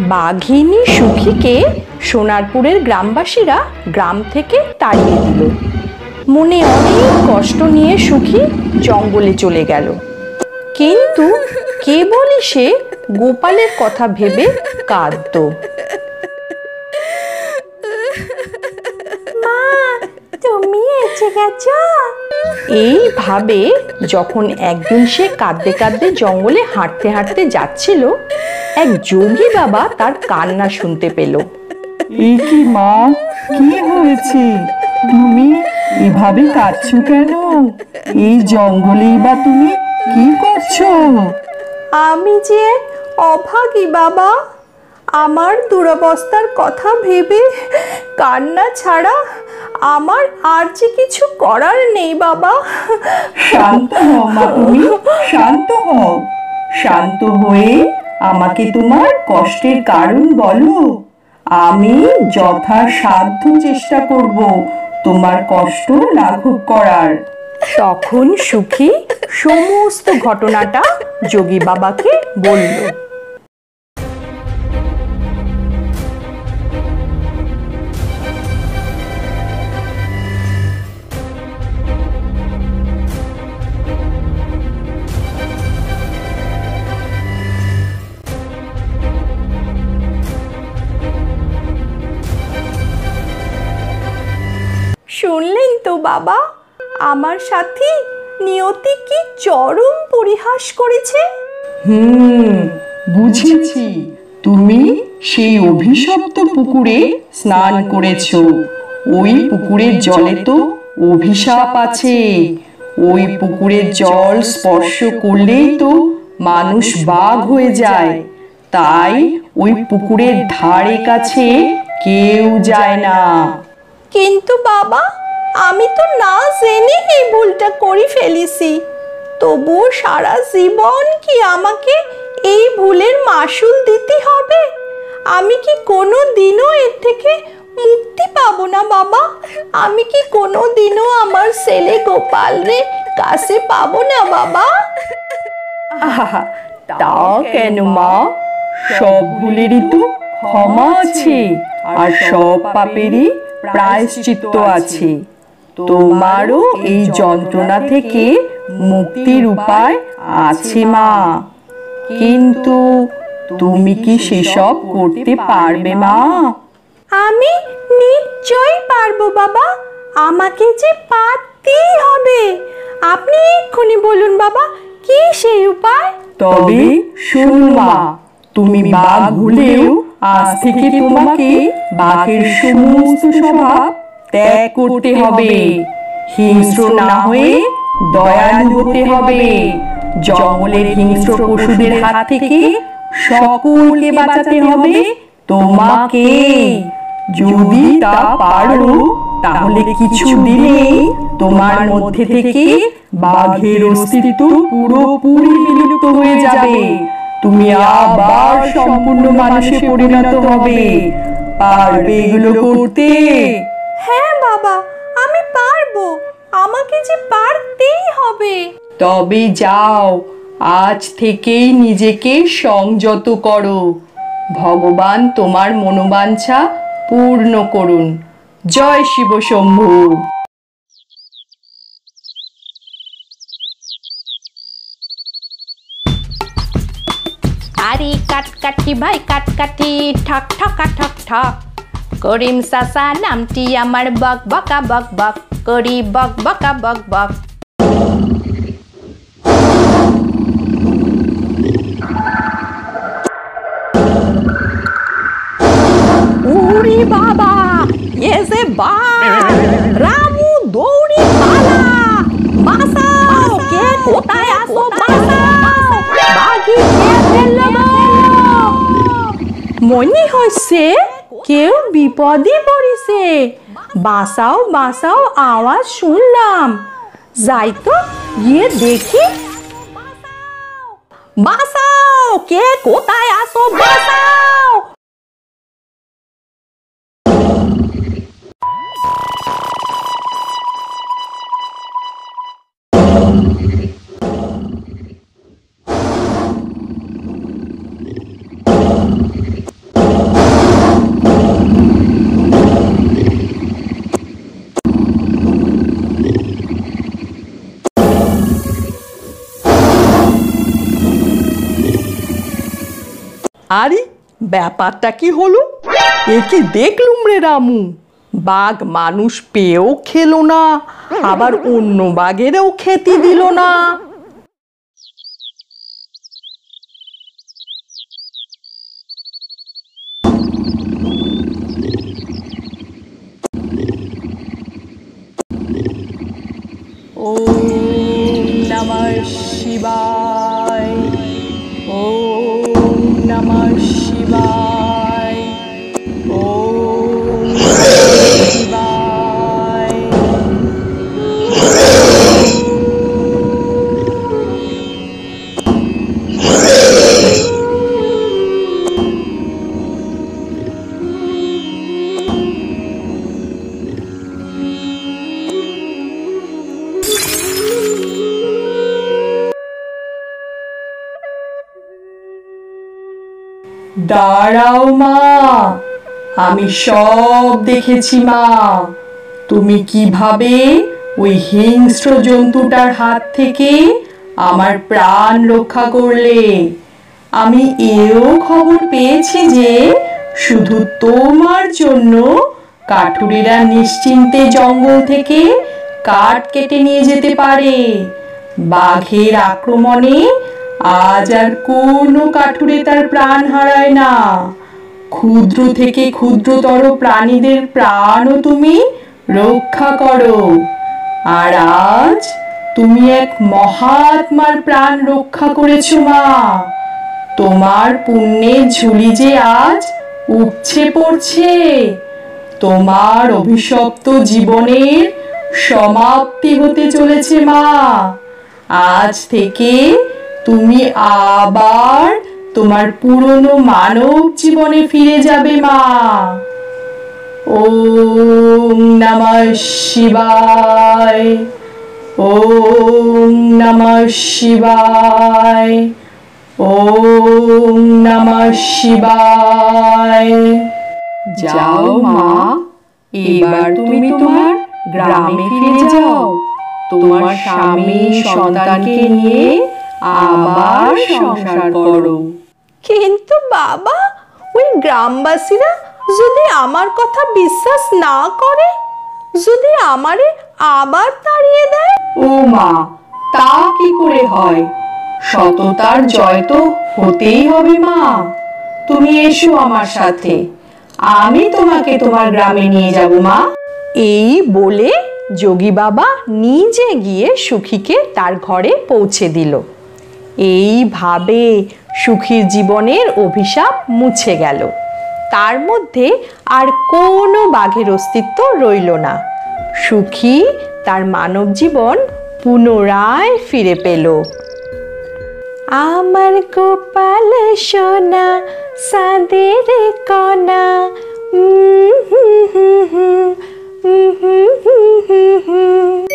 বাঘিনী সুখীকে সোনারপুরের গ্রামবাসীরা গ্রাম থেকে তাড়িয়ে দিল। মনে অনেক কষ্ট নিয়ে সুখী জঙ্গলে চলে গেল। কিন্তু কেবলই সে গোপালের কথা ভেবে কাঁদত। তুমি এসে গেছ? এইভাবে যখন একদিন সে কাঁদতে কাঁদতে জঙ্গলে হাঁটতে হাঁটতে যাচ্ছিল এক যোগী বাবা তার কান্না শুনতে পেল। এই কি মা? কি হয়েছে? তুমি এভাবে কাঁদছো কেন? এই জঙ্গলেই বা তুমি কি করছ? আমি যে অভাগী বাবা আমার দুরবস্থার কথা ভেবে কান্না ছাড়া আমার আর যে কিছু করার নেই বাবা। শান্ত হও মা তুমি শান্ত হও। শান্ত হয়ে আমাকে তোমার কষ্টের কারণ বলো। আমি যথাসাধ্য চেষ্টা করব তোমার কষ্ট লাঘব করার। তখন সুখী সমস্ত ঘটনাটা যোগী বাবাকে বলল। বাবা? আমার সাথে নিয়তি কি চরম পরিহাস করেছে? হুম বুঝেছি। তুমি সেই অভিশপ্ত পুকুরে স্নান করেছ। ওই পুকুরের জলে তো অভিশাপ আছে। ওই পুকুরের জল স্পর্শ করলেই তো মানুষ বাঘ হয়ে যায়। তাই ওই পুকুরের ধারে কাছে কেউ যায় না। কিন্তু বাবা আমি তো না জেনে এই ভুলটা করে ফেলেছি। তবুও সারা জীবন কি আমাকে এই ভুলের মাসুল দিতে হবে? আমি কি কোনো দিনও এর থেকে মুক্তি পাবো না বাবা? আমি কি কোনো দিনও আমার ছেলে গোপাল রে কাছে পাবো না বাবা? তা কেন মা? সব ভুলেরই তো ক্ষমা আছে আর সব পাপেরই প্রায়শ্চিত্ত আছে। তোমারও এই যন্ত্রণা থেকে মুক্তির উপায় আছে মা। কিন্তু তুমি কি সেসব করতে পারবে মা? আমি নিশ্চয়ই পারব বাবা। আমাকে যে পারতেই হবে। আপনি এক্ষুনি বলুন বাবা কি সেই উপায়? তবে শোনো মা তুমি বাঘ হলেও আজ থেকে তোমাকে বাঘের সমস্ত স্বভাব ত্যাগ করতে হবে। হিংস্র না হয়ে দয়ালু হতে হবে। জঙ্গলের হিংস্র পশুদের হাত থেকে সকলকে বাঁচাতে হবে। তোমাকে। যদি তা পারো, তাহলে কিছু দিনেই তোমার মধ্যে থেকে বাঘের অস্তিত্ব পুরোপুরি বিলুপ্ত হয়ে যাবে। তুমি আবার সম্পূর্ণ মানুষে পরিণত হবে। পারবে এগুলো করতে। হ্যাঁ বাবা আমি পারব। আমাকে যে পারতেই হবে। তবে যাও আজ থেকেই নিজেকে সংযত করো। ভগবান তোমার মনোবাঞ্ছা পূর্ণ করুন। জয় শিব শম্ভু। আরে কাট কাটি ভাই কাট কাটি ঠক ঠকা ঠক ঠক। করিম সাসা নামটি আমার বক বকা বক বক করি বক বকা বক বক উরি বাবা এসে বা রামু দৌড়ি পালা বাঁচাও কে কোথায় আসো বাঁচাও বাঘি কে ফেলল গো? মনে হচ্ছে কেউ বিপদে পড়েছে। বাঁচাও বাঁচাও আওয়াজ শুনলাম। যাই তো, গিয়ে দেখি। বাঁচাও কে কোথায় আসো বাঁচাও আরে, ব্যাপারটা কি হলো? এ কি দেখলুম রে রামু? বাঘ মানুষ পেয়েও খেলো না, আবার অন্য বাঘেরও খেতে দিল না। ওম নমঃ শিবায়। नमः शिवा দাঁড়াও মা। আমি সব দেখেছি মা। তুমি কীভাবে ওই হিংস্র জন্তুটার হাত থেকে আমার প্রাণ রক্ষা করলে? আমি এও খবর পেয়েছি যে শুধু তোমার জন্য কাঠুরেরা নিশ্চিন্তে জঙ্গল থেকে কাঠ কেটে নিয়ে যেতে পারে। বাঘের আক্রমণে আজ আর কোনো কাঠুরে তার প্রাণ হারায় না। ক্ষুদ্র থেকে ক্ষুদ্রতর প্রাণীদের প্রাণও তুমি রক্ষা করো। আর আজ তুমি এক মহাত্মার প্রাণ রক্ষা করেছ, মা। তোমার পুণ্যের ঝুলি যে আজ উপছে পড়ছে, তোমার অভিশপ্ত জীবনের সমাপ্তি হতে চলেছে, মা। আজ থেকে তুমি আবার তোমার পুরনো মানব জীবনে ফিরে যাবে, মা। ওম নমঃ শিবায়, ওম নমঃ শিবায়, ওম নমঃ শিবায়। যাও, মা, এবার তুমি তোমার গ্রামে ফিরে যাও। তোমার স্বামী সন্তানকে নিয়ে আবার সংসার করো। কিন্তু বাবা ওই গ্রামবাসীরা যদি আমার কথা বিশ্বাস না করে যদি আমারে আবার তাড়িয়ে দেয়? ও মা তা কি করে হয়? সততার জয় তো হতেই হবে মা। তুমি এসো আমার সাথে। আমি তোমাকে তোমার গ্রামে নিয়ে যাব মা। এই বলে যোগী বাবা নিজে গিয়ে সুখীকে তার ঘরে পৌঁছে দিল। এইভাবে সুখীর জীবনের অভিশাপ মুছে গেল। তার মধ্যে আর কোনো বাঘের অস্তিত্ব রইল না। সুখী তার মানব জীবন পুনরায় ফিরে পেল। আমার গোপাল সোনা সাদের কণা উম হুম হুম হুম, উম হুম হুম